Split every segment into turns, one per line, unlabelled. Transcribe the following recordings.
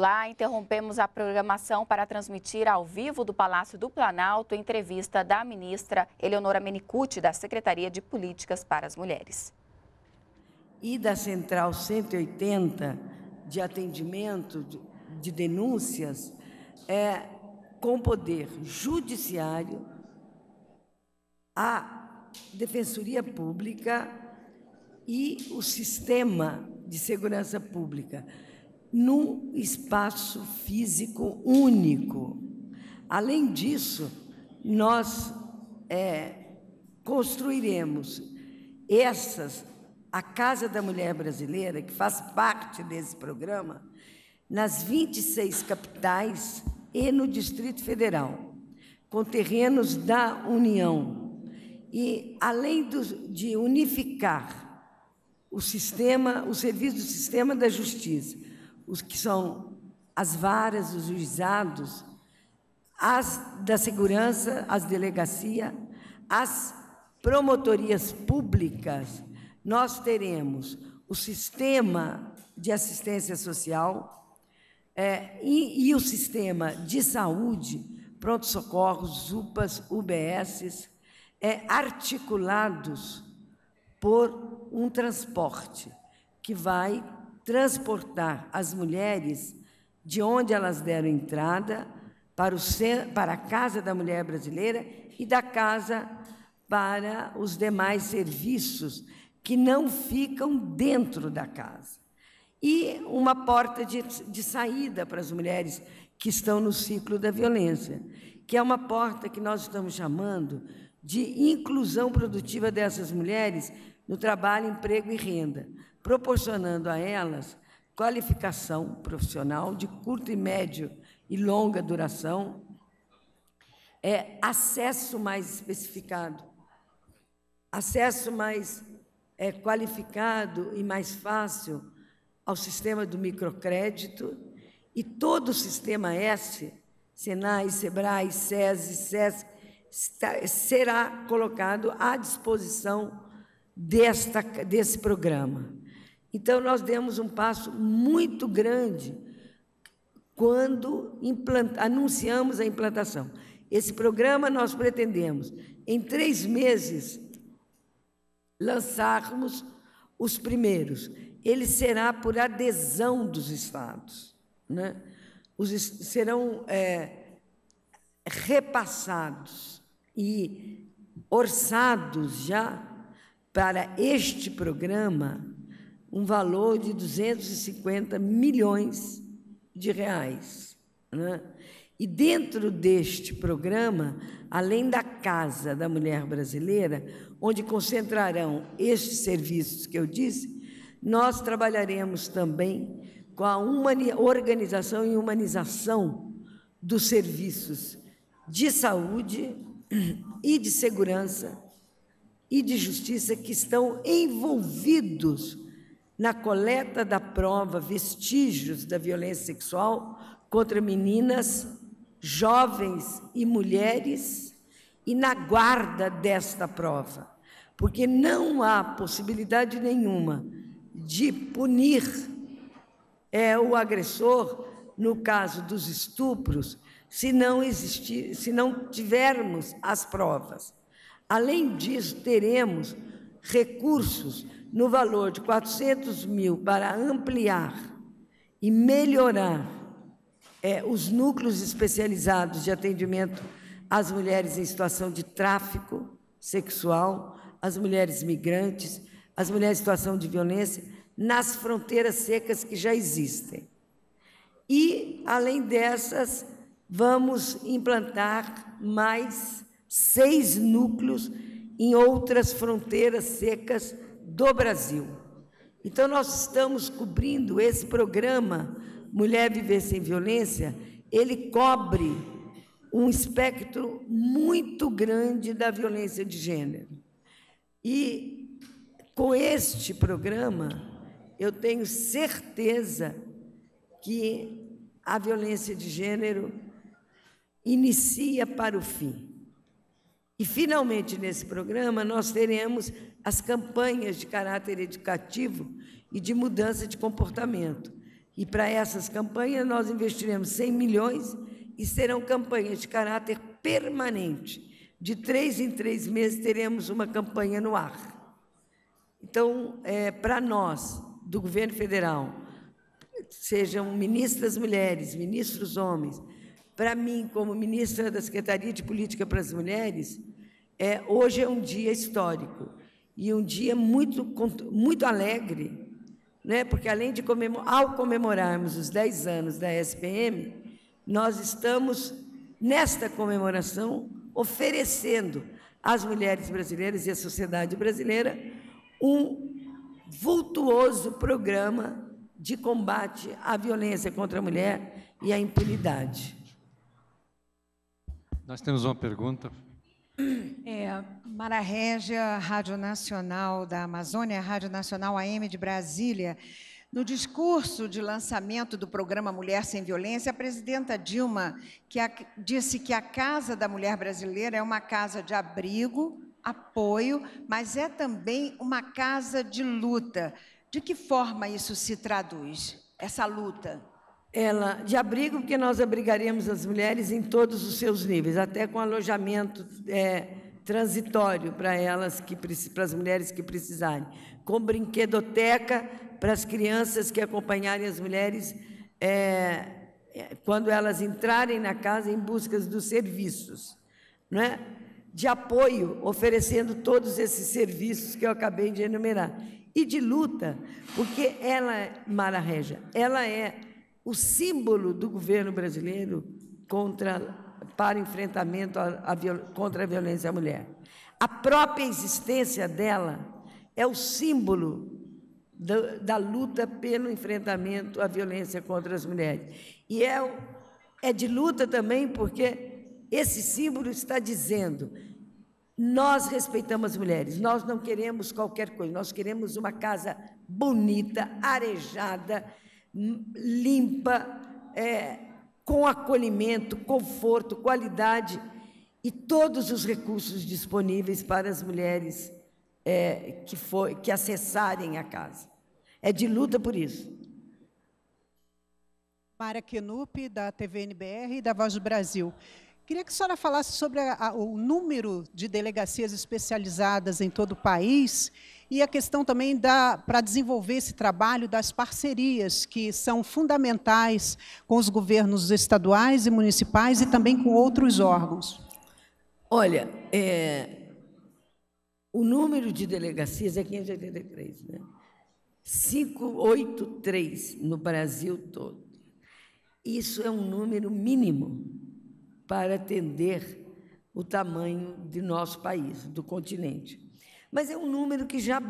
Olá, interrompemos a programação para transmitir ao vivo do Palácio do Planalto entrevista da ministra Eleonora Menicucci, da Secretaria de Políticas para as Mulheres.
E da Central 180 de atendimento de denúncias é, com poder judiciário, a Defensoria Pública e o sistema de segurança pública num espaço físico único. Além disso, nós é, construiremos essas, a Casa da Mulher Brasileira, que faz parte desse programa, nas 26 capitais e no Distrito Federal, com terrenos da União. E, além do, de unificar o sistema, o serviço do sistema da justiça, os que são as varas, os juizados, as da segurança, as delegacia, as promotorias públicas, nós teremos o sistema de assistência social é, e, e, o sistema de saúde, pronto-socorros, UPAs, UBSs, é, articulados por um transporte que vai transportar as mulheres de onde elas deram entrada para, para a Casa da Mulher Brasileira e da casa para os demais serviços que não ficam dentro da casa. E uma porta de, de saída para as mulheres que estão no ciclo da violência, que é uma porta que nós estamos chamando de inclusão produtiva dessas mulheres no trabalho, emprego e renda proporcionando a elas qualificação profissional de curto e médio e longa duração, é acesso mais especificado, acesso mais é, qualificado e mais fácil ao sistema do microcrédito e todo o sistema S, Senai, Sebrae, SESI, SESC, será colocado à disposição desta, desse programa. Então, nós demos um passo muito grande quando anunciamos a implantação. Esse programa nós pretendemos, em três meses, lançarmos os primeiros. Ele será por adesão dos estados. Né? Os, serão é, repassados e orçados já para este programa um valor de 250 milhões de reais. Né? E dentro deste programa, além da Casa da Mulher Brasileira, onde concentrarão estes serviços que eu disse, nós trabalharemos também com a organização e humanização dos serviços de saúde e de segurança e de justiça que estão envolvidos na coleta da prova vestígios da violência sexual contra meninas, jovens e mulheres e na guarda desta prova, porque não há possibilidade nenhuma de punir é, o agressor no caso dos estupros se não existir, se não tivermos as provas. Além disso, teremos recursos no valor de 400 mil para ampliar e melhorar é, os núcleos especializados de atendimento às mulheres em situação de tráfico sexual, às mulheres migrantes, às mulheres em situação de violência, nas fronteiras secas que já existem. E, além dessas, vamos implantar mais seis núcleos em outras fronteiras secas do Brasil. Então, nós estamos cobrindo esse programa Mulher Viver Sem Violência, ele cobre um espectro muito grande da violência de gênero. E com este programa, eu tenho certeza que a violência de gênero inicia para o fim. E, finalmente, nesse programa, nós teremos as campanhas de caráter educativo e de mudança de comportamento, E para essas campanhas nós investiremos 100 milhões e serão campanhas de caráter permanente. De três em três meses teremos uma campanha no ar. Então, é, para nós, do governo federal, sejam ministras mulheres, ministros homens, para mim, como ministra da Secretaria de Política para as Mulheres, é, hoje é um dia histórico e um dia muito, muito alegre, né? porque além de comemor ao comemorarmos os 10 anos da SPM, nós estamos, nesta comemoração, oferecendo às mulheres brasileiras e à sociedade brasileira um vultuoso programa de combate à violência contra a mulher e à impunidade.
Nós temos uma pergunta.
É, Mara Régia, Rádio Nacional da Amazônia, Rádio Nacional AM de Brasília. No discurso de lançamento do programa Mulher Sem Violência, a presidenta Dilma que a, disse que a Casa da Mulher Brasileira é uma casa de abrigo, apoio, mas é também uma casa de luta. De que forma isso se traduz, essa luta?
Ela, de abrigo, porque nós abrigaremos as mulheres em todos os seus níveis, até com alojamento é, transitório para elas, que, para as mulheres que precisarem, com brinquedoteca para as crianças que acompanharem as mulheres é, é, quando elas entrarem na casa em busca dos serviços. Não é? de apoio, oferecendo todos esses serviços que eu acabei de enumerar. E de luta, porque ela, Mara Regia, ela é o símbolo do governo brasileiro contra, para enfrentamento a, a, contra a violência à mulher. A própria existência dela é o símbolo da, da luta pelo enfrentamento à violência contra as mulheres. E é, é de luta também porque esse símbolo está dizendo: nós respeitamos as mulheres, nós não queremos qualquer coisa, nós queremos uma casa bonita, arejada, limpa, é, com acolhimento, conforto, qualidade e todos os recursos disponíveis para as mulheres é, que, for, que acessarem a casa. É de luta por isso.
Mara Kenup, da TVNBR e da Voz do Brasil. Queria que a senhora falasse sobre a, a, o número de delegacias especializadas em todo o país e a questão também para desenvolver esse trabalho das parcerias, que são fundamentais com os governos estaduais e municipais e também com outros órgãos.
Olha, é, o número de delegacias é 583, né? 583 no Brasil todo. Isso é um número mínimo para atender o tamanho de nosso país, do continente. Mas é um número que já,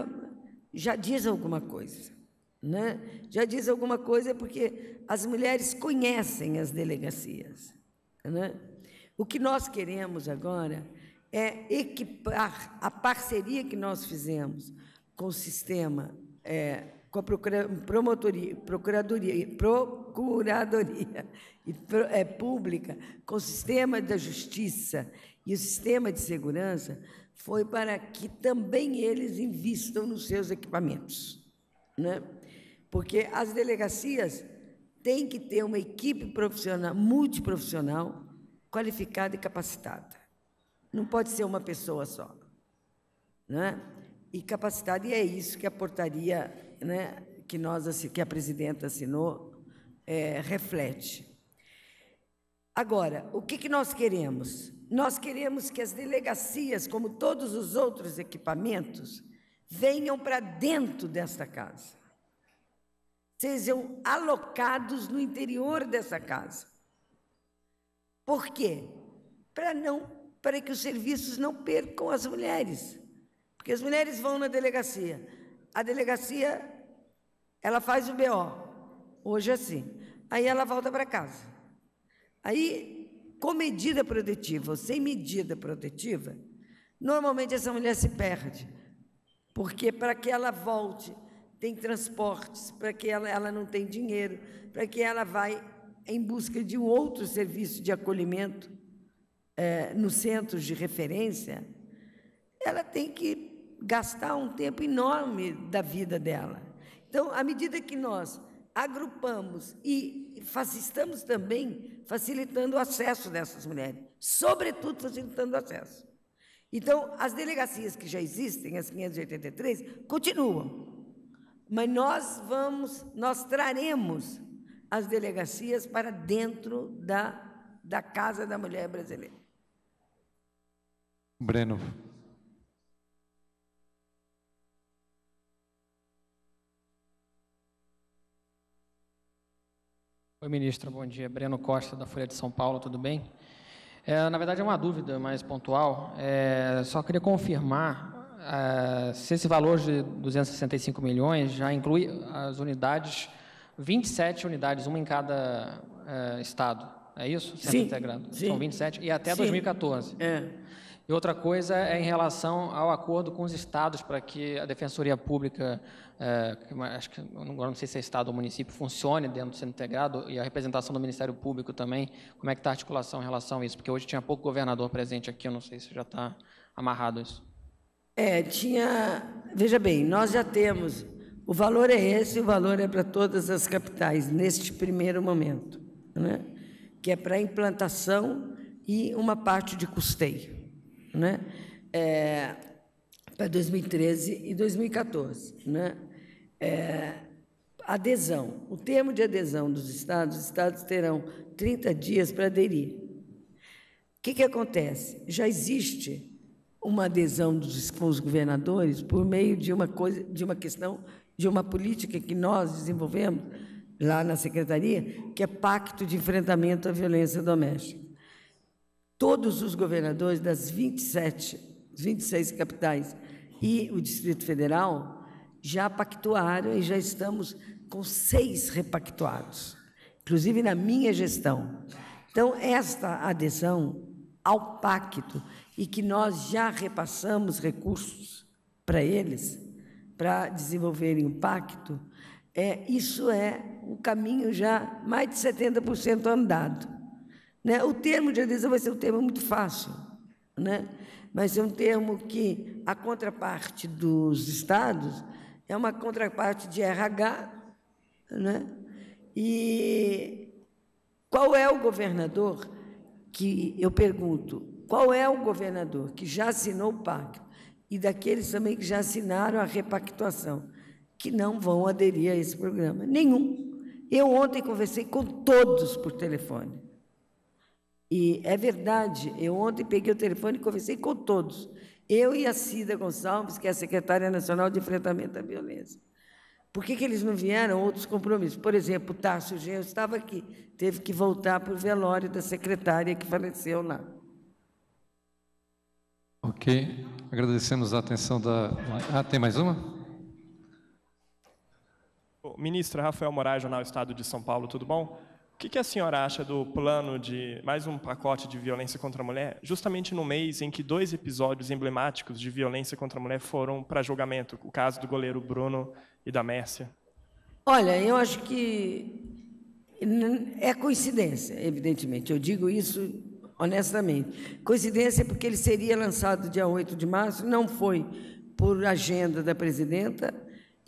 já diz alguma coisa. Né? Já diz alguma coisa porque as mulheres conhecem as delegacias. Né? O que nós queremos agora é equipar a parceria que nós fizemos com o sistema, é, com a procura, promotoria, procuradoria, procuradoria é, pública, com o sistema da justiça e o sistema de segurança, foi para que também eles invistam nos seus equipamentos. Né? Porque as delegacias têm que ter uma equipe profissional, multiprofissional, qualificada e capacitada. Não pode ser uma pessoa só. Né? E capacitada, e é isso que a portaria né, que, nós, que a presidenta assinou é, reflete. Agora, o que, que nós queremos? Nós queremos que as delegacias, como todos os outros equipamentos, venham para dentro desta casa. Sejam alocados no interior dessa casa. Por quê? Para não para que os serviços não percam as mulheres. Porque as mulheres vão na delegacia. A delegacia ela faz o BO. Hoje é assim. Aí ela volta para casa. Aí, com medida protetiva ou sem medida protetiva, normalmente essa mulher se perde, porque para que ela volte, tem transportes, para que ela, ela não tem dinheiro, para que ela vai em busca de um outro serviço de acolhimento é, nos centros de referência, ela tem que gastar um tempo enorme da vida dela. Então, à medida que nós agrupamos e estamos também facilitando o acesso dessas mulheres, sobretudo facilitando o acesso. Então, as delegacias que já existem, as 583, continuam. Mas nós vamos, nós traremos as delegacias para dentro da, da Casa da Mulher Brasileira.
Breno.
Oi, ministra, bom dia. Breno Costa, da Folha de São Paulo, tudo bem? É, na verdade, é uma dúvida mais pontual. É, só queria confirmar é, se esse valor de 265 milhões já inclui as unidades, 27 unidades, uma em cada é, estado. É isso?
Centro sim,
integrado.
Sim.
São 27 e até
sim.
2014.
É.
E outra coisa é em relação ao acordo com os estados para que a Defensoria Pública, é, acho que agora não sei se é estado ou município, funcione dentro do centro integrado e a representação do Ministério Público também. Como é que está a articulação em relação a isso? Porque hoje tinha pouco governador presente aqui, eu não sei se já está amarrado isso.
É, tinha. Veja bem, nós já temos. O valor é esse, o valor é para todas as capitais, neste primeiro momento, né? que é para implantação e uma parte de custeio né? É, para 2013 e 2014. Né? É, adesão. O termo de adesão dos estados, os estados terão 30 dias para aderir. O que, que acontece? Já existe uma adesão dos, governadores por meio de uma coisa, de uma questão, de uma política que nós desenvolvemos lá na secretaria, que é Pacto de Enfrentamento à Violência Doméstica. Todos os governadores das 27, 26 capitais e o Distrito Federal já pactuaram e já estamos com seis repactuados, inclusive na minha gestão. Então, esta adesão ao pacto e que nós já repassamos recursos para eles, para desenvolverem o pacto, é, isso é um caminho já mais de 70% andado. Né? O termo de adesão vai ser um termo muito fácil, né? vai ser um termo que a contraparte dos estados é uma contraparte de RH. Né? E qual é o governador que, eu pergunto, qual é o governador que já assinou o pacto e daqueles também que já assinaram a repactuação, que não vão aderir a esse programa? Nenhum. Eu ontem conversei com todos por telefone. E é verdade, eu ontem peguei o telefone e conversei com todos. Eu e a Cida Gonçalves, que é a secretária nacional de enfrentamento à violência. Por que, que eles não vieram outros compromissos? Por exemplo, o Tarso Genro estava aqui, teve que voltar para o velório da secretária que faleceu lá.
Ok, agradecemos a atenção da. Ah, tem mais uma?
Ministro Rafael Moraes, Jornal Estado de São Paulo, tudo bom? Que, que a senhora acha do plano de mais um pacote de violência contra a mulher, justamente no mês em que dois episódios emblemáticos de violência contra a mulher foram para julgamento, o caso do goleiro Bruno e da Mércia?
Olha, eu acho que é coincidência, evidentemente. Eu digo isso honestamente. Coincidência porque ele seria lançado dia 8 de março, não foi por agenda da presidenta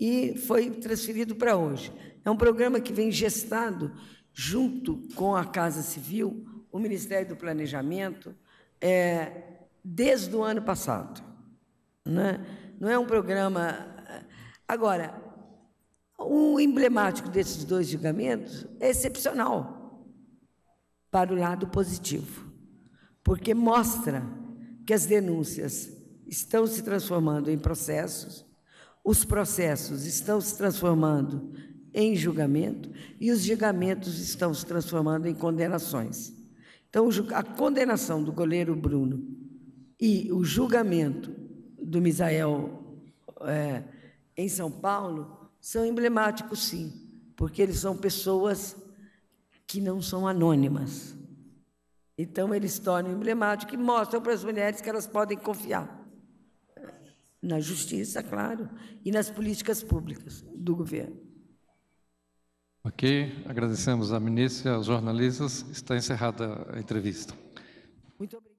e foi transferido para hoje. É um programa que vem gestado junto com a Casa Civil, o Ministério do Planejamento, é, desde o ano passado. Né? Não é um programa. Agora, o emblemático desses dois julgamentos é excepcional para o lado positivo, porque mostra que as denúncias estão se transformando em processos, os processos estão se transformando em julgamento e os julgamentos estão se transformando em condenações. Então, a condenação do goleiro Bruno e o julgamento do Misael é, em São Paulo são emblemáticos, sim, porque eles são pessoas que não são anônimas. Então, eles tornam emblemático e mostram para as mulheres que elas podem confiar na justiça, claro, e nas políticas públicas do governo.
Ok, agradecemos à ministra aos jornalistas. Está encerrada a entrevista.
Muito obrigada.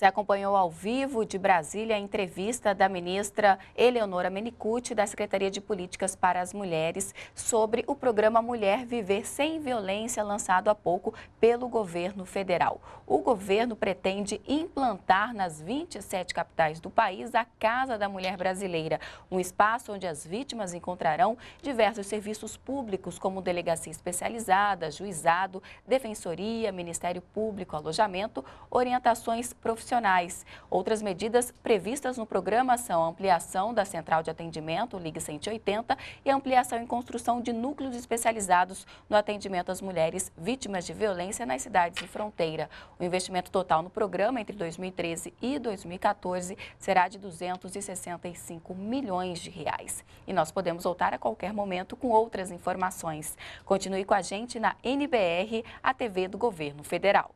Você acompanhou ao vivo de Brasília a entrevista da ministra Eleonora Menicucci, da Secretaria de Políticas para as Mulheres, sobre o programa Mulher Viver Sem Violência, lançado há pouco pelo governo federal. O governo pretende implantar nas 27 capitais do país a Casa da Mulher Brasileira, um espaço onde as vítimas encontrarão diversos serviços públicos, como delegacia especializada, juizado, defensoria, Ministério Público, alojamento, orientações profissionais profissionais. Outras medidas previstas no programa são a ampliação da central de atendimento, Ligue 180, e a ampliação em construção de núcleos especializados no atendimento às mulheres vítimas de violência nas cidades de fronteira. O investimento total no programa entre 2013 e 2014 será de 265 milhões de reais. E nós podemos voltar a qualquer momento com outras informações. Continue com a gente na NBR, a TV do Governo Federal.